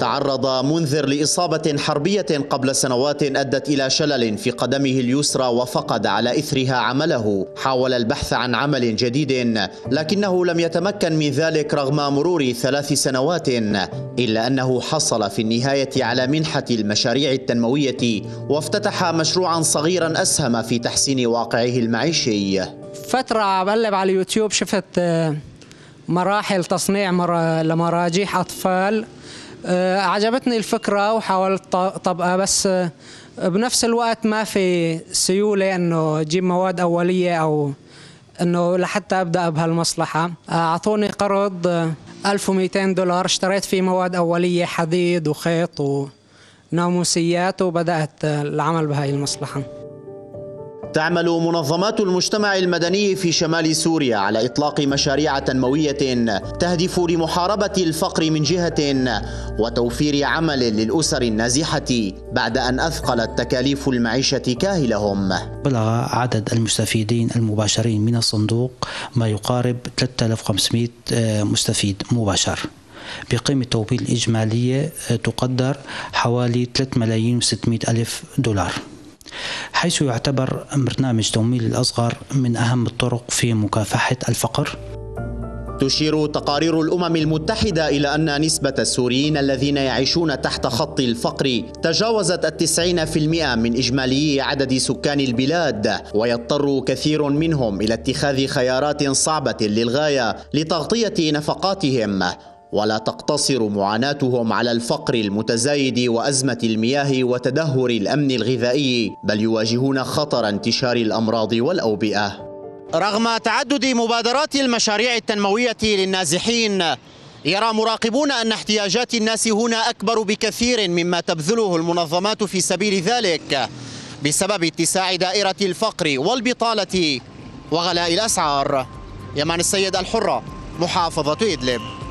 تعرض منذر لإصابة حربية قبل سنوات أدت إلى شلل في قدمه اليسرى وفقد على إثرها عمله. حاول البحث عن عمل جديد لكنه لم يتمكن من ذلك رغم مرور ثلاث سنوات إلا أنه حصل في النهاية على منحة المشاريع التنموية وافتتح مشروعا صغيرا أسهم في تحسين واقعه المعيشي. فترة بقلب على اليوتيوب شفت آه، مراحل تصنيع لمراجيح أطفال. عجبتني الفكرة وحاولت طبقها بس آه، بنفس الوقت ما في سيولة إنه أجيب مواد أولية أو إنه لحتى أبدأ بهالمصلحة. أعطوني قرض 1200 دولار. اشتريت فيه مواد أولية حديد وخيط وناموسيات وبدأت العمل بهاي المصلحة. تعمل منظمات المجتمع المدني في شمال سوريا على إطلاق مشاريع تنموية تهدف لمحاربة الفقر من جهة وتوفير عمل للأسر النازحة بعد أن أثقلت تكاليف المعيشة كاهلهم. بلغ عدد المستفيدين المباشرين من الصندوق ما يقارب 3500 آه، مستفيد مباشر. بقيمة التوبيل الإجمالية آه، تقدر حوالي 3 ملايين و600 ألف دولار حيث يعتبر برنامج تمويل الأصغر من أهم الطرق في مكافحة الفقر. تشير تقارير الأمم المتحدة إلى أن نسبة السوريين الذين يعيشون تحت خط الفقر تجاوزت التسعين في المئة من إجمالي عدد سكان البلاد ويضطر كثير منهم إلى اتخاذ خيارات صعبة للغاية لتغطية نفقاتهم. ولا تقتصر معاناتهم على الفقر المتزايد وأزمة المياه وتدهور الأمن الغذائي بل يواجهون خطر انتشار الأمراض والأوبئة. رغم تعدد مبادرات المشاريع التنموية للنازحين يرى مراقبون أن احتياجات الناس هنا أكبر بكثير مما تبذله المنظمات في سبيل ذلك بسبب اتساع دائرة الفقر والبطالة وغلاء الأسعار. يمان السيد الحرة محافظة إدلب.